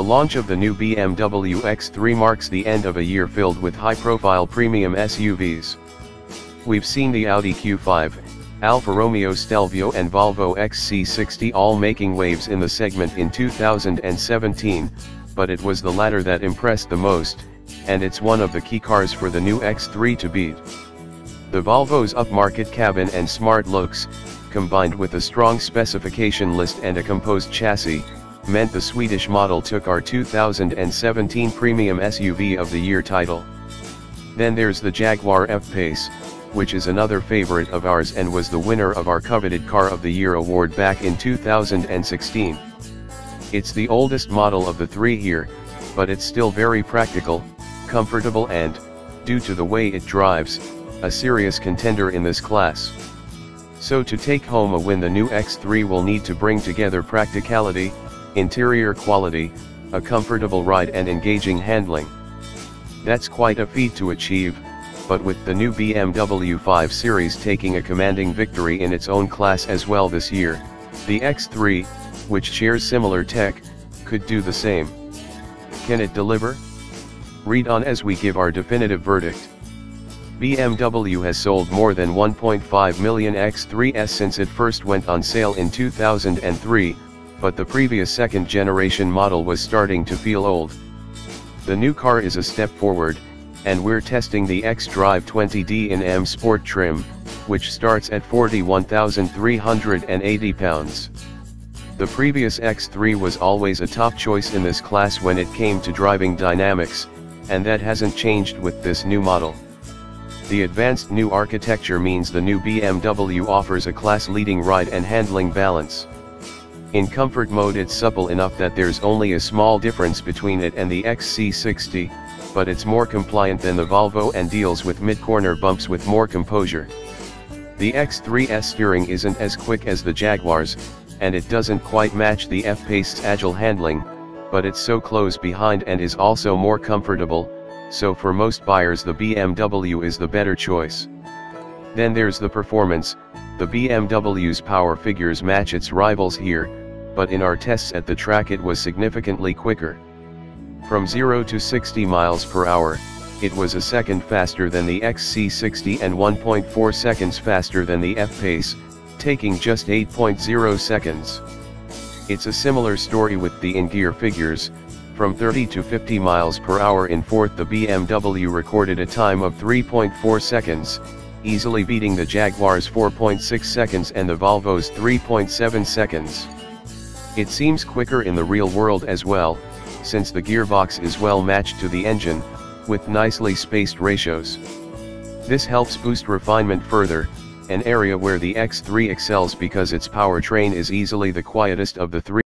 The launch of the new BMW X3 marks the end of a year filled with high-profile premium SUVs. We've seen the Audi Q5, Alfa Romeo Stelvio and Volvo XC60 all making waves in the segment in 2017, but it was the latter that impressed the most, and it's one of the key cars for the new X3 to beat. The Volvo's upmarket cabin and smart looks, combined with a strong specification list and a composed chassis, meant the Swedish model took our 2017 Premium SUV of the Year title. Then there's the Jaguar F-Pace, which is another favorite of ours and was the winner of our coveted Car of the Year award back in 2016. It's the oldest model of the three here, but it's still very practical, comfortable and, due to the way it drives, a serious contender in this class. So to take home a win the new X3 will need to bring together practicality, interior quality, a comfortable ride and engaging handling. That's quite a feat to achieve, but with the new BMW 5 Series taking a commanding victory in its own class as well this year, the X3, which shares similar tech, could do the same. Can it deliver? Read on as we give our definitive verdict. BMW has sold more than 1.5 million X3s since it first went on sale in 2003, but the previous second generation model was starting to feel old. The new car is a step forward, and we're testing the xDrive 20D in M Sport trim, which starts at 41,380 pounds. The previous X3 was always a top choice in this class when it came to driving dynamics, and that hasn't changed with this new model. The advanced new architecture means the new BMW offers a class-leading ride and handling balance. In comfort mode it's supple enough that there's only a small difference between it and the XC60, but it's more compliant than the Volvo and deals with mid-corner bumps with more composure. The X3's steering isn't as quick as the Jaguars, and it doesn't quite match the F-Pace's agile handling, but it's so close behind and is also more comfortable, so for most buyers the BMW is the better choice. Then there's the performance, the BMW's power figures match its rivals here, but in our tests at the track it was significantly quicker. From 0 to 60 miles per hour, it was a second faster than the XC60 and 1.4 seconds faster than the F-Pace, taking just 8.0 seconds. It's a similar story with the in-gear figures, from 30 to 50 miles per hour in fourth the BMW recorded a time of 3.4 seconds, easily beating the Jaguar's 4.6 seconds and the Volvo's 3.7 seconds. It seems quicker in the real world as well, since the gearbox is well matched to the engine, with nicely spaced ratios. This helps boost refinement further, an area where the X3 excels because its powertrain is easily the quietest of the three.